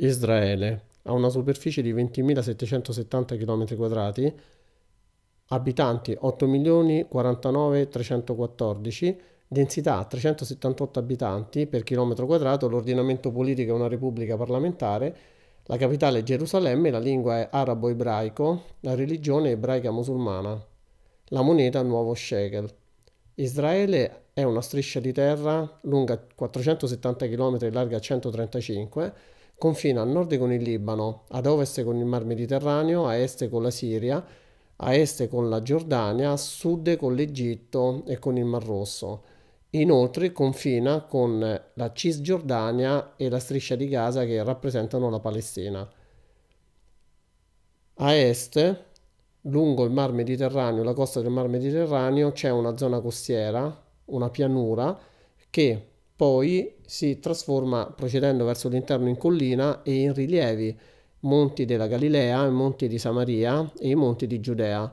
Israele ha una superficie di 20.770 km2, abitanti 8.049.314, densità 378 abitanti per chilometro quadrato, l'ordinamento politico è una repubblica parlamentare, la capitale è Gerusalemme, la lingua è arabo-ebraico, la religione è ebraica musulmana, la moneta nuovo shekel. Israele è una striscia di terra lunga 470 km e larga 135 confina a nord con il Libano, ad ovest con il Mar Mediterraneo, a est con la Siria, a est con la Giordania, a sud con l'Egitto e con il Mar Rosso. Inoltre confina con la Cisgiordania e la striscia di Gaza che rappresentano la Palestina. A est lungo il mar Mediterraneo, la costa del mar Mediterraneo, c'è una zona costiera, una pianura, che poi si trasforma procedendo verso l'interno in collina e in rilievi, monti della Galilea, i monti di Samaria e i monti di Giudea.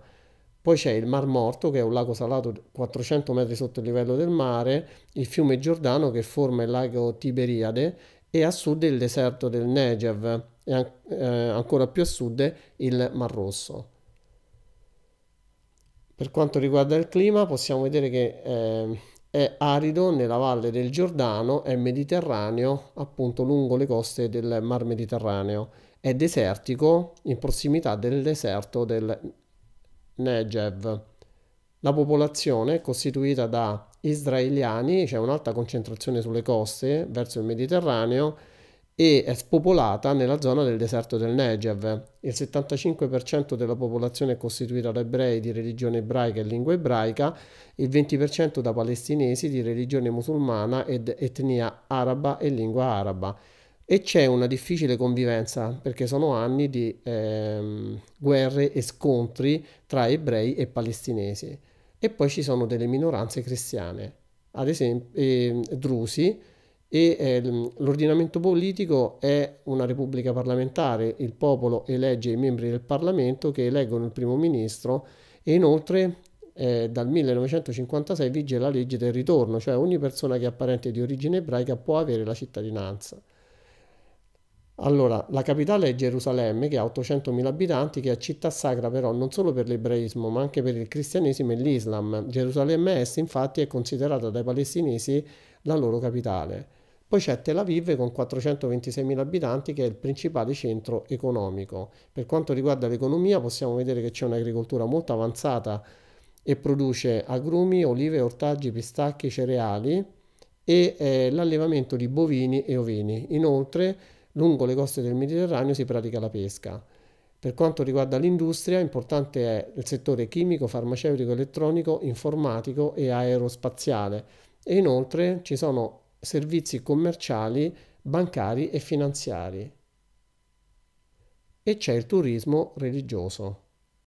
Poi c'è il Mar Morto, che è un lago salato 400 metri sotto il livello del mare, il fiume Giordano che forma il lago Tiberiade e a sud il deserto del Negev e eh, ancora più a sud il Mar Rosso. Per quanto riguarda il clima, possiamo vedere che eh, è arido nella valle del Giordano, è mediterraneo appunto lungo le coste del Mar Mediterraneo, è desertico in prossimità del deserto del Negev. La popolazione è costituita da israeliani, c'è un'alta concentrazione sulle coste verso il Mediterraneo e è spopolata nella zona del deserto del Negev. Il 75% della popolazione è costituita da ebrei di religione ebraica e lingua ebraica, il 20% da palestinesi di religione musulmana ed etnia araba e lingua araba. E c'è una difficile convivenza perché sono anni di ehm, guerre e scontri tra ebrei e palestinesi. E poi ci sono delle minoranze cristiane, ad esempio eh, drusi, e eh, l'ordinamento politico è una repubblica parlamentare, il popolo elegge i membri del Parlamento che eleggono il primo ministro e inoltre eh, dal 1956 vige la legge del ritorno, cioè ogni persona che è apparente di origine ebraica può avere la cittadinanza. Allora, la capitale è Gerusalemme, che ha 800.000 abitanti, che è città sacra però non solo per l'ebraismo, ma anche per il cristianesimo e l'Islam. Gerusalemme Est, infatti, è considerata dai palestinesi la loro capitale. Poi c'è Tel Aviv con 426.000 abitanti che è il principale centro economico. Per quanto riguarda l'economia possiamo vedere che c'è un'agricoltura molto avanzata e produce agrumi, olive, ortaggi, pistacchi, cereali e eh, l'allevamento di bovini e ovini. Inoltre lungo le coste del Mediterraneo si pratica la pesca. Per quanto riguarda l'industria, importante è il settore chimico, farmaceutico, elettronico, informatico e aerospaziale. E inoltre ci sono servizi commerciali, bancari e finanziari. E c'è il turismo religioso.